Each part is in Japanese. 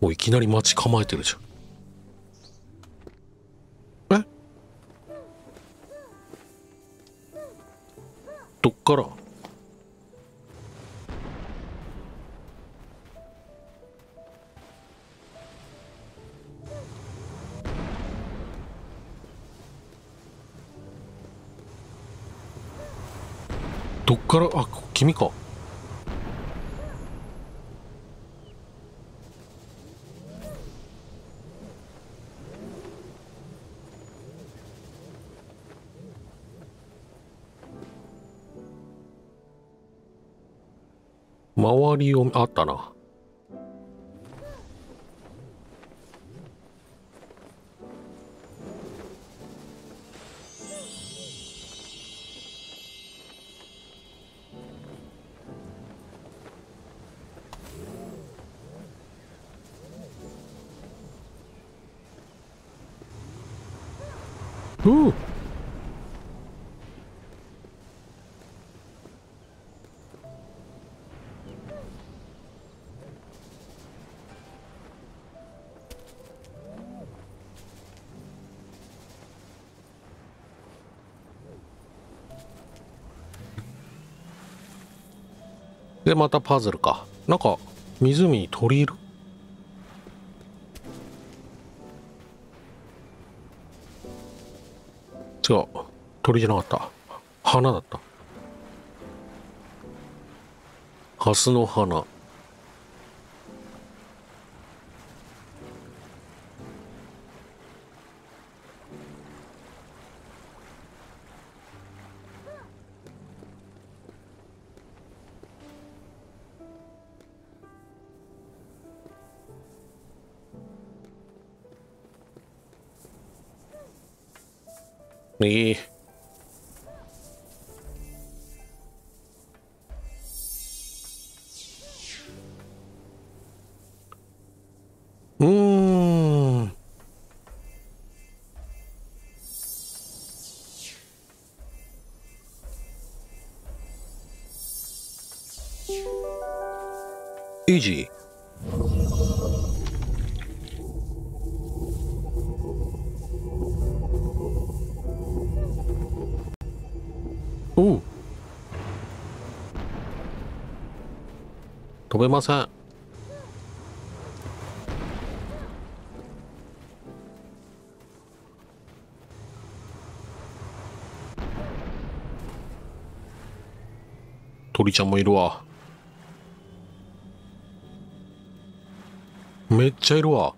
もういきなり待ち構えてるじゃん。え？どっから？どっから？あ君か。周りをあったな。ううでまたパズルか。なんか湖に鳥いる？違う。鳥じゃなかった。花だった。ハスの花。いおう。飛べません。鳥ちゃんもいるわ。めっちゃいるわ。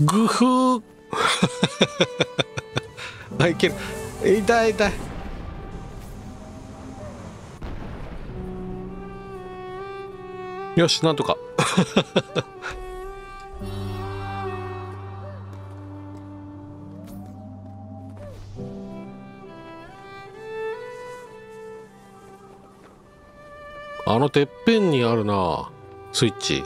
グフー。あいける。痛い痛い。よしなんとか。あのてっぺんにあるなスイッチ。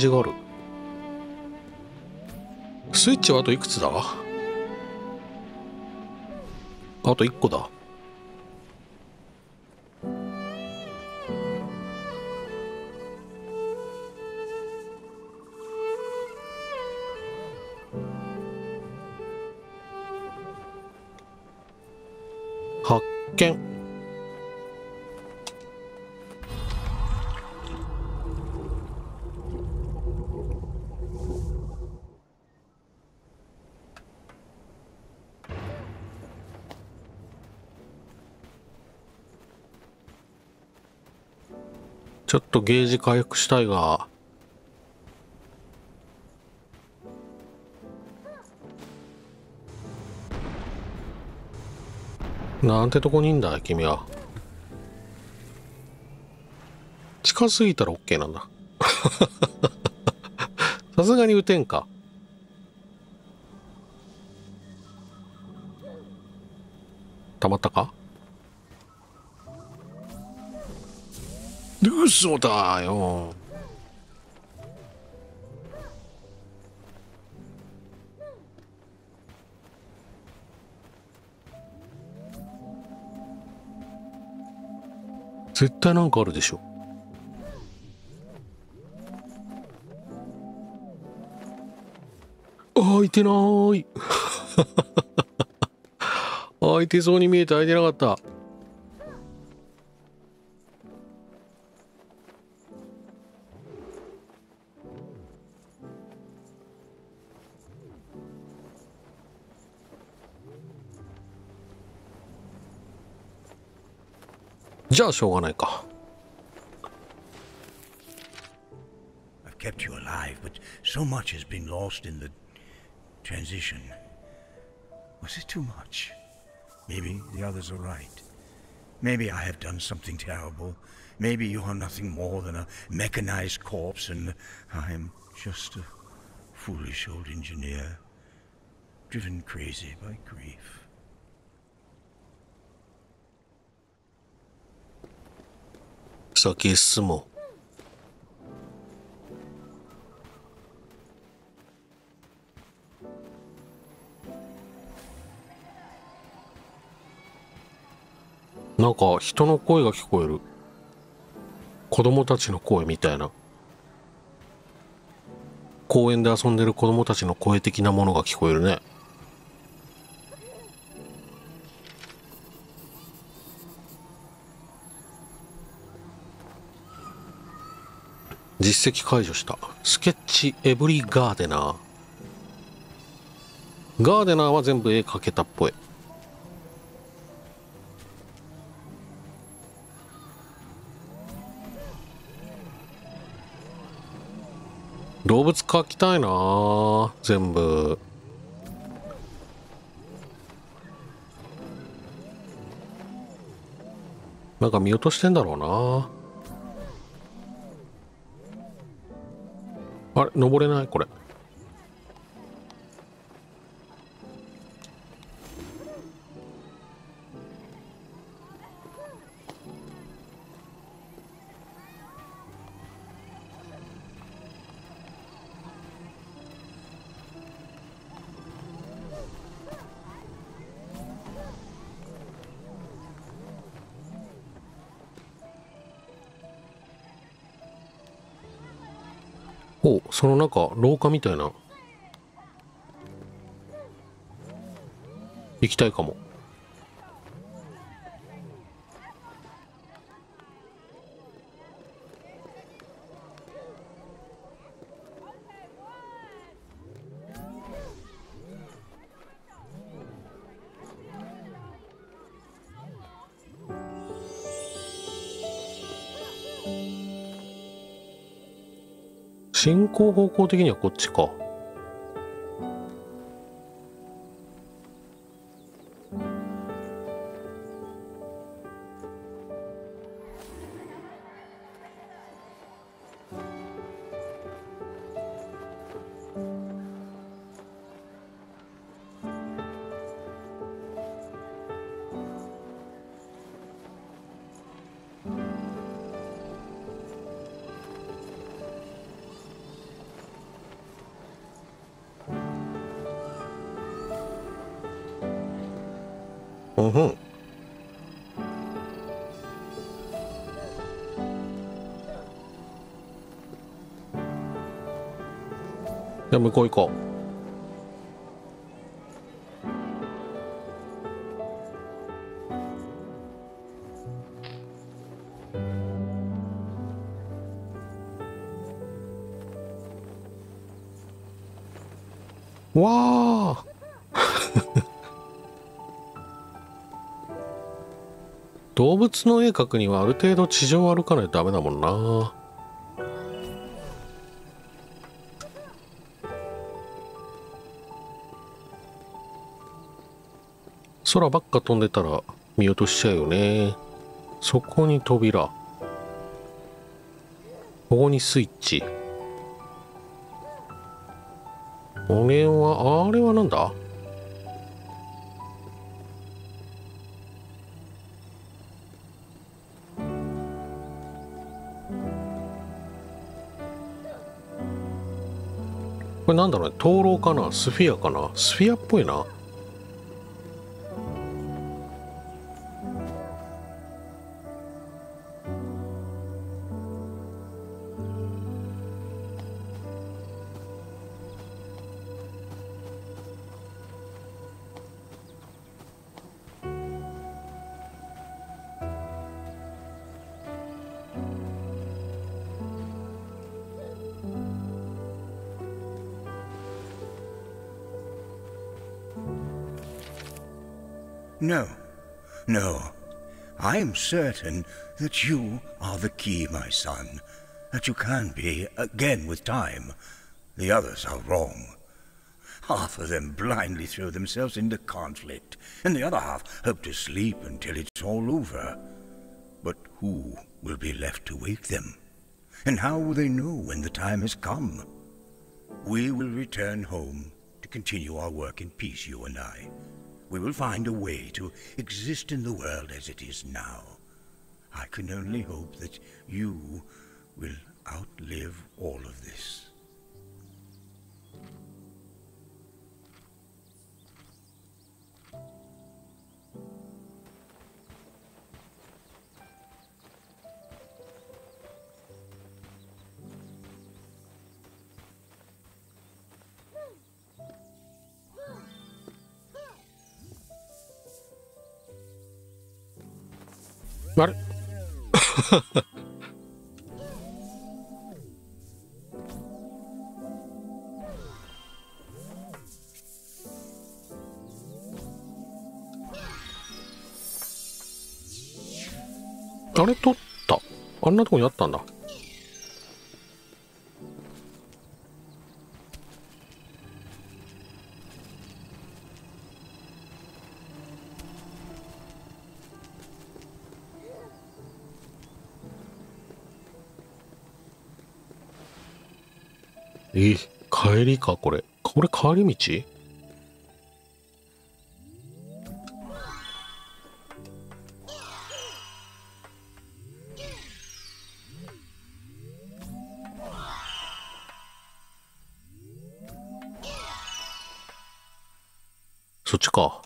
ジがある。スイッチはあといくつだ？あと1個だ。発見。ちょっとゲージ回復したいが。なんてとこにいんだ、君は。近すぎたら OK なんだ。さすがに打てんか。たまったか？嘘だよ。絶対なんかあるでしょ。あ開いてない。開いてそうに見えて開いてなかった。あしょうがないか I've kept you alive, but so much has been lost in the transition. Was it too much? Maybe the others are right. Maybe I have done something terrible. Maybe you are nothing more than a mechanized corpse, and I am just a foolish old engineer, driven crazy by grief. 先進もう。なんか人の声が聞こえる。子供たちの声みたいな。公園で遊んでる子供たちの声的なものが聞こえるね。実績解除した。スケッチエブリガーデナー。ガーデナーは全部絵描けたっぽい。動物描きたいな全部。なんか見落としてんだろうなあれ登れない？これ。おその中廊下みたいな。行きたいかも。行方向的にはこっちか。うんふん。じゃあ向こう行こう。動物の絵描くにはある程度地上歩かないとダメだもんな。空ばっか飛んでたら見落としちゃうよね。そこに扉。ここにスイッチ。これはあれはなんだ？これなんだろうね灯籠かなスフィアかなスフィアっぽいな。No, no. I am certain that you are the key, my son. That you can be again with time. The others are wrong. Half of them blindly throw themselves into conflict, and the other half hope to sleep until it's all over. But who will be left to wake them? And how will they know when the time has come? We will return home to continue our work in peace, you and I. We will find a way to exist in the world as it is now. I can only hope that you will outlive all of this. あれ あれ取った。あんなとこにあったんだ。え帰りかこれ。これ帰り道？そっちか。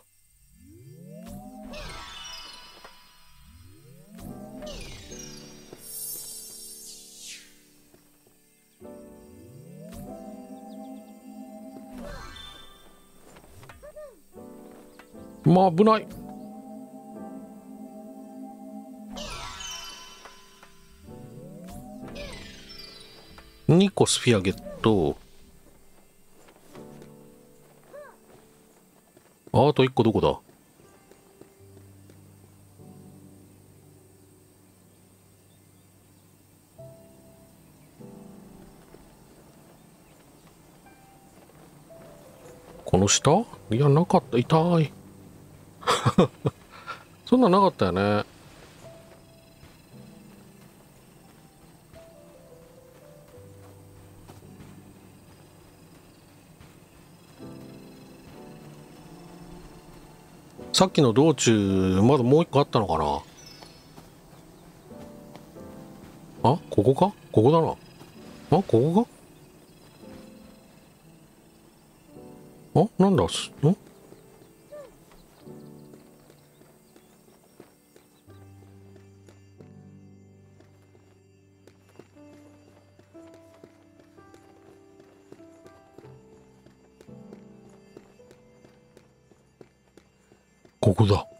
まあ危ない。2個スフィアゲット。あと1個どこだ？この下？いやなかった。痛い。そんななかったよね。さっきの道中まだもう一個あったのかな？あ？ここか？ここだな。あ？ここか？あ？なんだ？すん？ここだ。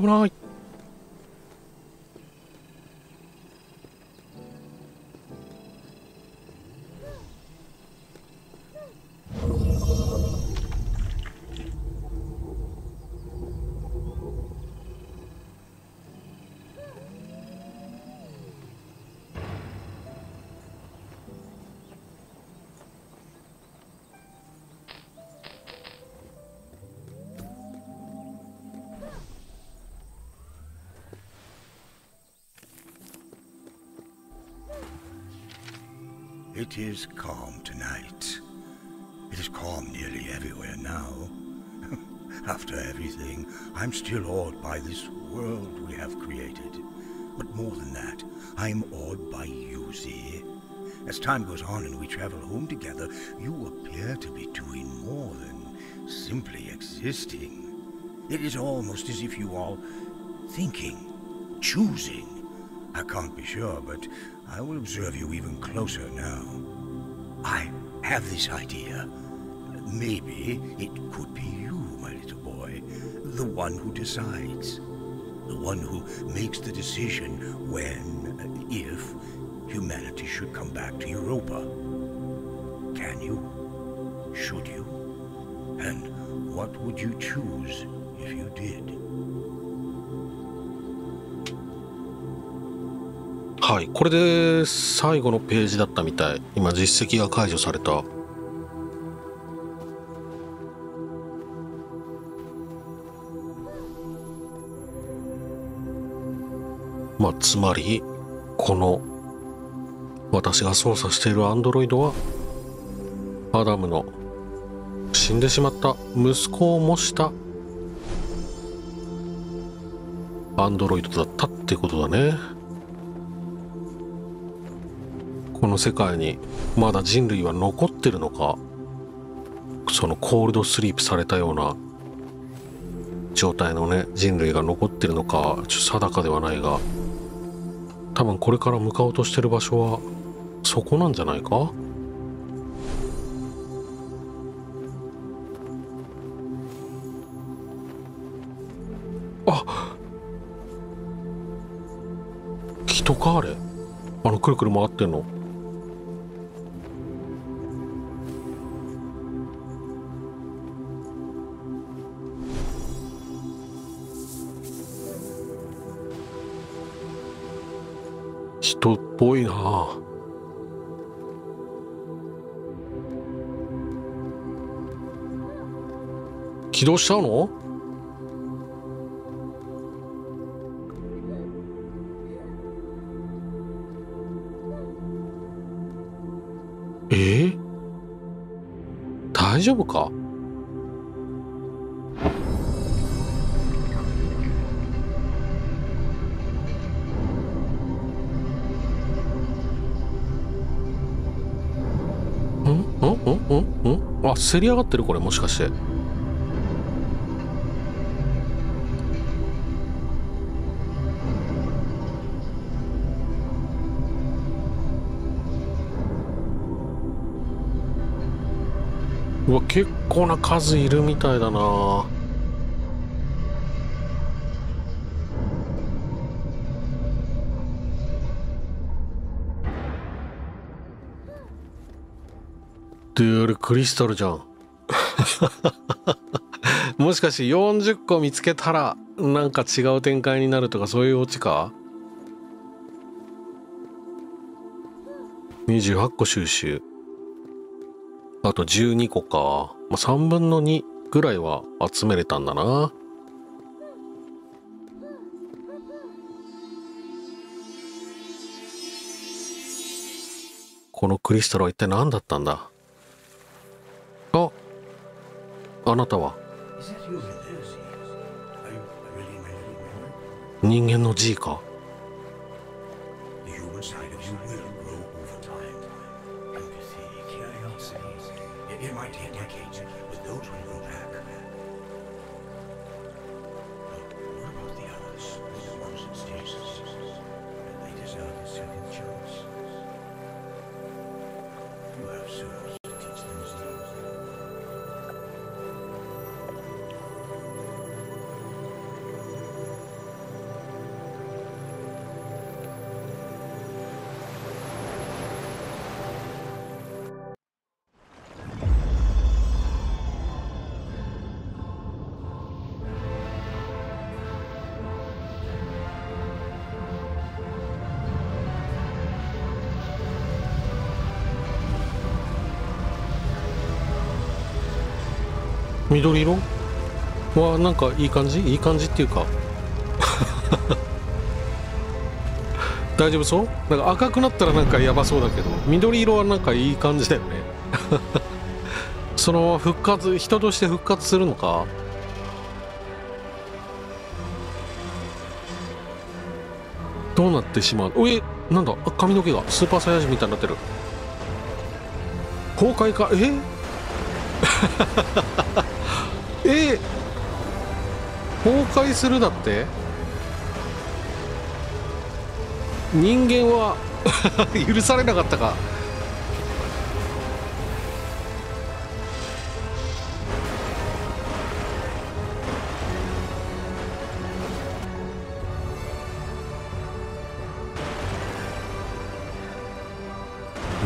危ない「It is calm tonight. It is calm nearly everywhere now. After everything, I'm still awed by this world we have created. But more than that, I'm awed by you, Z. As time goes on and we travel home together, you appear to be doing more than simply existing. It is almost as if you are thinking, choosing. I can't be sure, but I will observe you even closer now. Have this idea. Maybe it could be you, my little boy. The one who decides. The one who makes the decision when, if, humanity should come back to Europa. Can you? Should you? And what would you choose if you did? はい。これで最後のページだったみたい。今実績が解除された。まあつまりこの私が操作しているアンドロイドはアダムの死んでしまった息子を模したアンドロイドだったってことだね。の世界にまだ人類は残ってるのかそのコールドスリープされたような状態のね人類が残ってるのかちょっと定かではないが多分これから向かおうとしてる場所はそこなんじゃないか？あ人かあれ？あのくるくる回ってんの？ぽいな。あ起動しちゃうの？え？ー、大丈夫か？あせり上がってるこれもしかして。うわ結構な数いるみたいだな。であれクリスタルじゃん もしかして40個見つけたらなんか違う展開になるとかそういうオチか？28個収集あと12個か。まあ、3分の2ぐらいは集めれたんだな。このクリスタルは一体何だったんだ？あなたは？人間の字か？緑色？はなんかいい感じ？いい感じっていうか。大丈夫そう？なんか赤くなったらなんかやばそうだけど緑色はなんかいい感じだよね。そのまま復活人として復活するのか？どうなってしまう？えなんだ？髪の毛が。スーパーサイヤ人みたいになってる。崩壊か？え？え崩壊するだって？人間は 許されなかったか？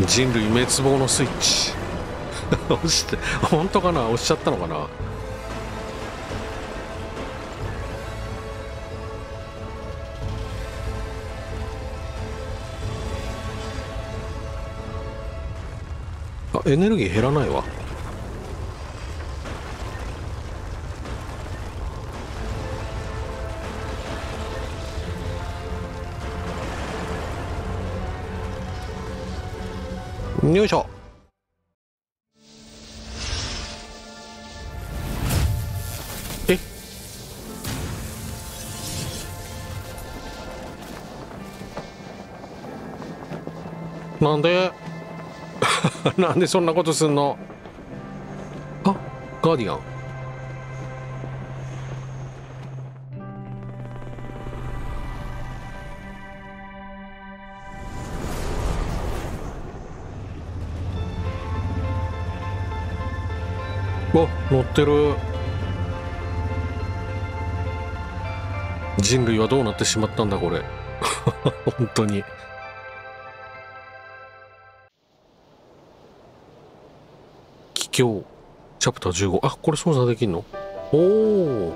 人類滅亡のスイッチ。押して本当かな？押しちゃったのかな？あエネルギー減らないわ。よいしょ。え？なんで？なんでそんなことすんの？あガーディアン。お乗ってる。人類はどうなってしまったんだこれ。本当に。帰郷チャプター15あこれ操作できんの？おお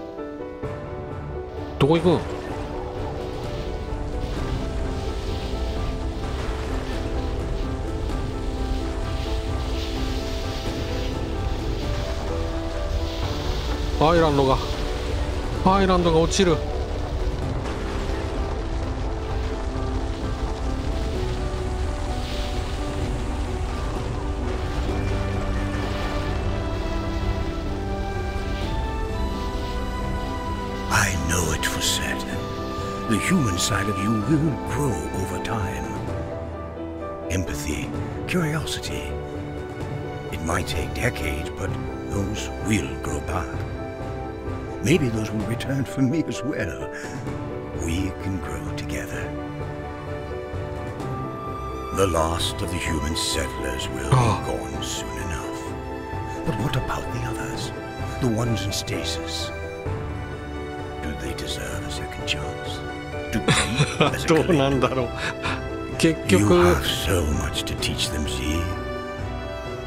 どこ行くん？アイランドが。アイランドが落ちる。Human side of you will grow over time. Empathy, curiosity. It might take decades, but those will grow back. Maybe those will return for me as well. We can grow together. The last of the human settlers will Ah. be gone soon enough. But what about the others? The ones in stasis? Do they deserve a second chance? Do we, as a どう collective, なんだろう結 You 局 have so much to teach them, see?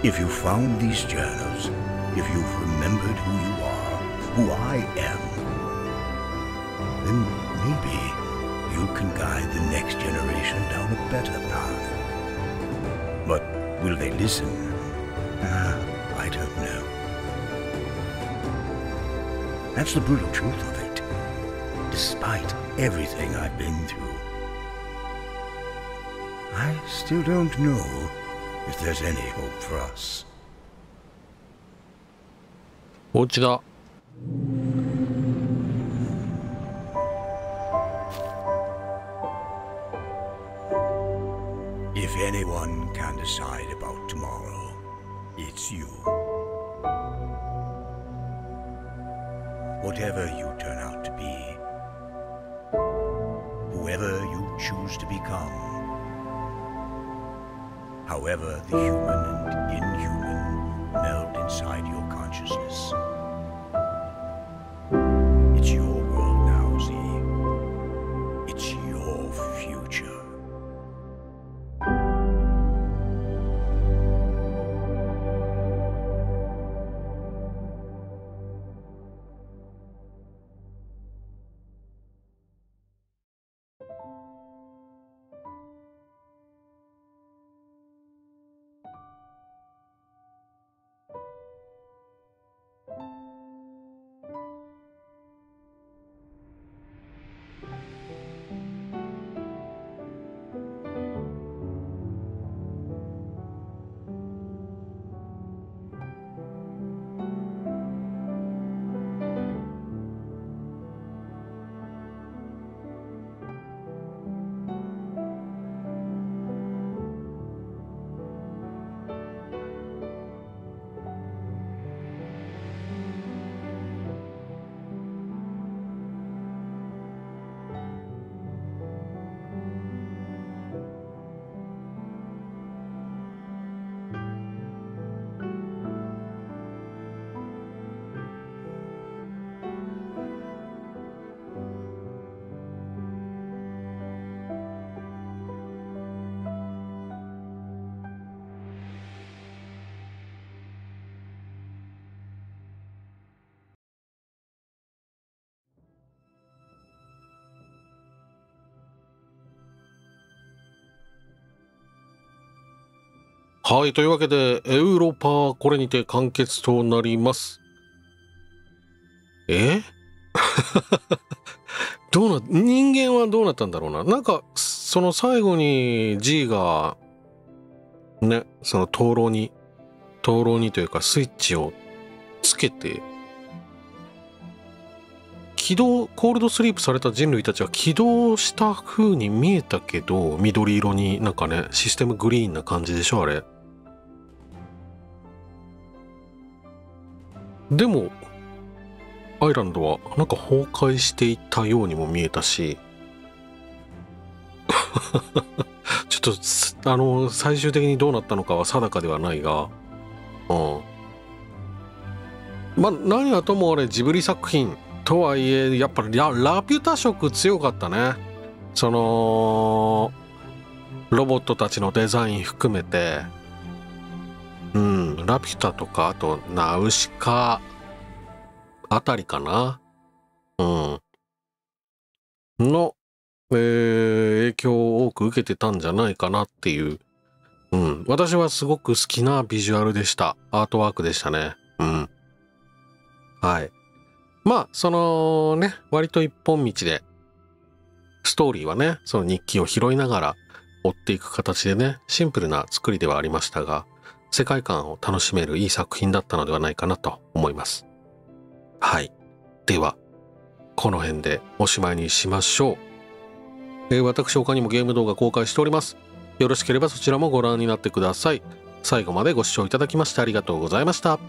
If you found these journals, if you've remembered who you are, who I am, then maybe you can guide the next generation down a better path. But will they listen? Ah, I don't know. That's the brutal truth of it. Despite everything I've been through, I still don't know if there's any hope for us. お家だ If anyone can decide about tomorrow, it's you. Whatever you turn out to be, whoever you choose to become, however the human and inhuman meld inside your consciousness. はい、というわけで、エウロパー、これにて完結となります。え？どうな、人間はどうなったんだろうな？なんか、その最後に G が、ね、その灯籠に、灯籠にというかスイッチをつけて、起動、コールドスリープされた人類たちは起動した風に見えたけど、緑色になんかね、システムグリーンな感じでしょ、あれ。でも、アイランドはなんか崩壊していったようにも見えたし、ちょっと、あの、最終的にどうなったのかは定かではないが、うん。まあ、何はともあれジブリ作品とはいえ、やっぱりララピュタ色強かったね。その、ロボットたちのデザイン含めて、うん、ラピュタとか、あと、ナウシカあたりかな。うん。の、えー影響を多く受けてたんじゃないかなっていう。うん。私はすごく好きなビジュアルでした。アートワークでしたね。うん。はい。まあ、そのね、割と一本道で、ストーリーはね、その日記を拾いながら追っていく形でね、シンプルな作りではありましたが、世界観を楽しめるいい作品だったのではないかなと思います。はい。では、この辺でおしまいにしましょう。えー私他にもゲーム動画公開しております。よろしければそちらもご覧になってください。最後までご視聴いただきましてありがとうございました。